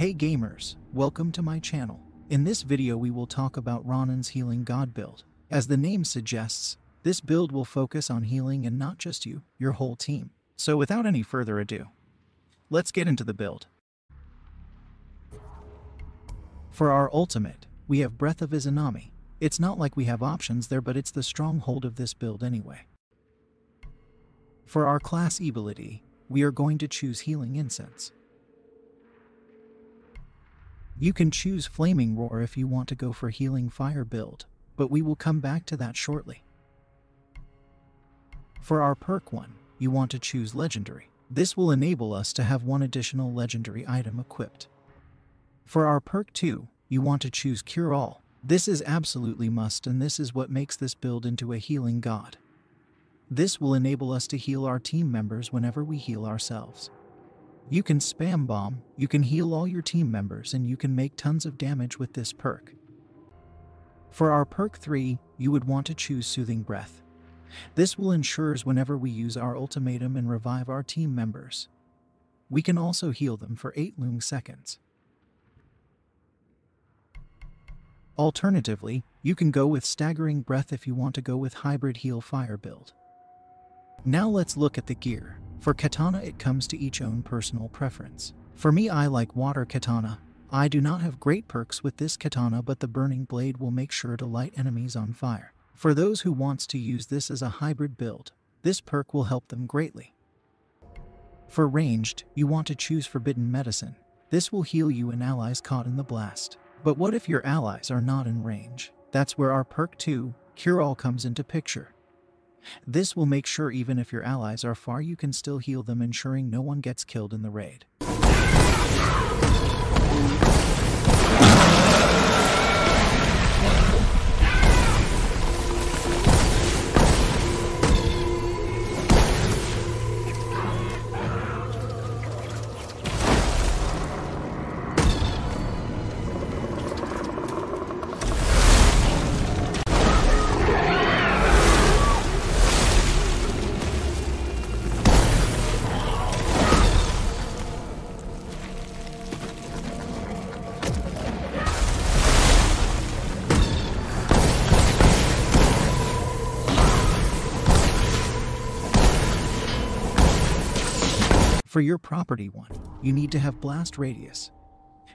Hey gamers, welcome to my channel. In this video we will talk about Ronin's Healing God build. As the name suggests, this build will focus on healing and not just you, your whole team. So without any further ado, let's get into the build. For our ultimate, we have Breath of Izanami. It's not like we have options there but it's the stronghold of this build anyway. For our class ability, we are going to choose Healing Incense. You can choose Flaming Roar if you want to go for Healing Fire build, but we will come back to that shortly. For our perk 1, you want to choose Legendary. This will enable us to have one additional legendary item equipped. For our perk 2, you want to choose Cure All. This is absolutely must and this is what makes this build into a healing god. This will enable us to heal our team members whenever we heal ourselves. You can spam bomb, you can heal all your team members, and you can make tons of damage with this perk. For our perk 3, you would want to choose Soothing Breath. This will ensures whenever we use our ultimatum and revive our team members. We can also heal them for 8 long seconds. Alternatively, you can go with Staggering Breath if you want to go with Hybrid Heal Fire build. Now let's look at the gear. For katana it comes to each own personal preference. For me I like water katana. I do not have great perks with this katana but the burning blade will make sure to light enemies on fire. For those who wants to use this as a hybrid build, this perk will help them greatly. For ranged, you want to choose Forbidden Medicine. This will heal you and allies caught in the blast. But what if your allies are not in range? That's where our perk 2, Cure All comes into picture. This will make sure even if your allies are far you can still heal them ensuring no one gets killed in the raid. For your property one, you need to have blast radius.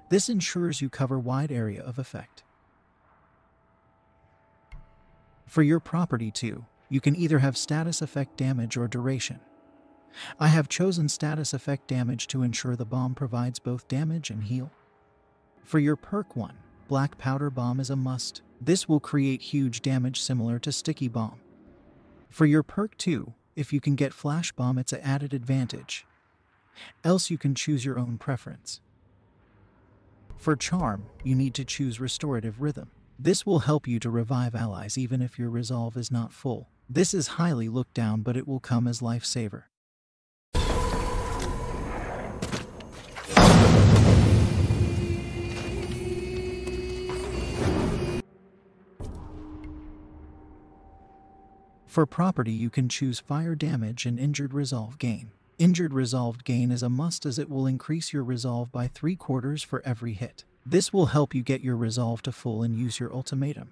This ensures you cover wide area of effect. For your property 2, you can either have status effect damage or duration. I have chosen status effect damage to ensure the bomb provides both damage and heal. For your perk 1, black powder bomb is a must. This will create huge damage similar to sticky bomb. For your perk 2, if you can get flash bomb it's an added advantage. Else you can choose your own preference. For charm, you need to choose restorative rhythm. This will help you to revive allies even if your resolve is not full. This is highly looked down but it will come as lifesaver. For property you can choose fire damage and injured resolve gain. Injured resolved gain is a must as it will increase your resolve by 3 quarters for every hit. This will help you get your resolve to full and use your ultimatum.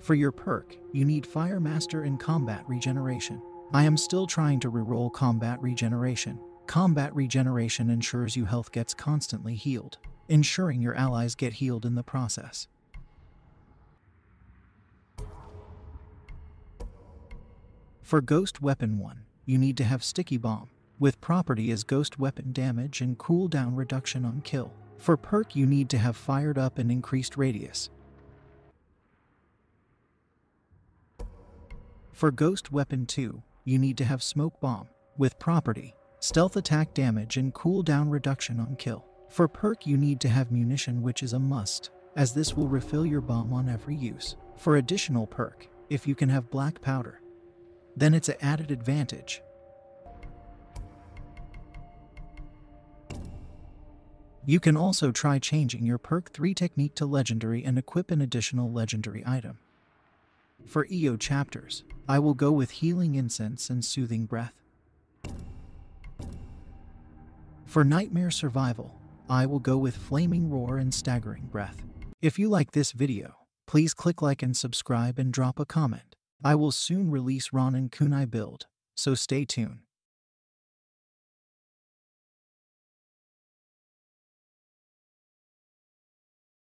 For your perk, you need Fire Master and Combat Regeneration. I am still trying to reroll Combat Regeneration. Combat Regeneration ensures you health gets constantly healed, ensuring your allies get healed in the process. For Ghost Weapon 1, you need to have Sticky Bomb, with property as Ghost Weapon damage and cooldown reduction on kill. For perk, you need to have Fired Up and increased radius. For Ghost Weapon 2, you need to have Smoke Bomb, with property, stealth attack damage and cooldown reduction on kill. For perk, you need to have Munition, which is a must, as this will refill your bomb on every use. For additional perk, if you can have Black Powder, then it's an added advantage. You can also try changing your perk 3 technique to legendary and equip an additional legendary item. For EO chapters, I will go with Healing Incense and Soothing Breath. For Nightmare Survival, I will go with Flaming Roar and Staggering Breath. If you like this video, please click like and subscribe and drop a comment. I will soon release Ronin Kunai build, so stay tuned.